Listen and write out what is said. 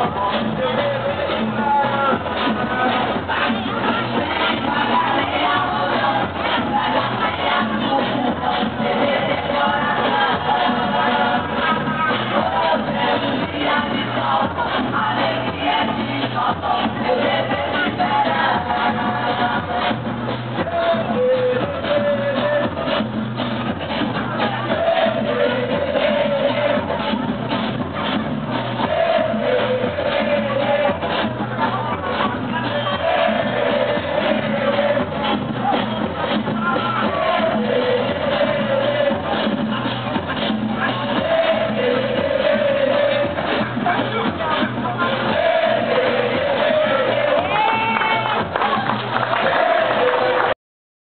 Oh,